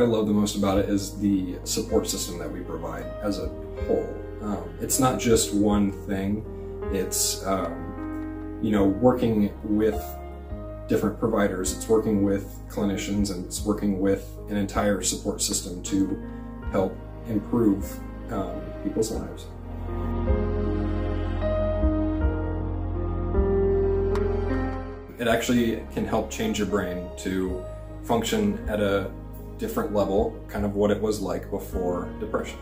I love the most about it is the support system that we provide as a whole. Um, it's not just one thing. It's um, you know working with different providers. It's working with clinicians and it's working with an entire support system to help improve um, people's lives. It actually can help change your brain to function at a different level, kind of what it was like before depression.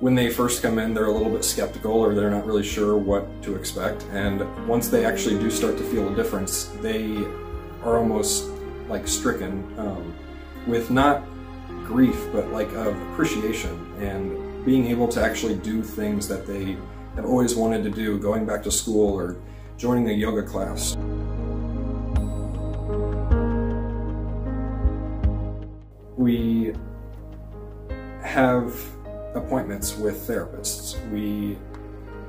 When they first come in, they're a little bit skeptical or they're not really sure what to expect. And once they actually do start to feel a difference, they are almost like stricken um, with not grief, but like of appreciation and being able to actually do things that they have always wanted to do, going back to school or joining a yoga class. We have appointments with therapists. We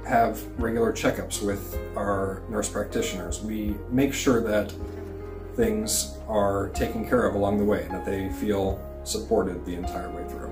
have regular checkups with our nurse practitioners. We make sure that things are taken care of along the way and that they feel supported the entire way through.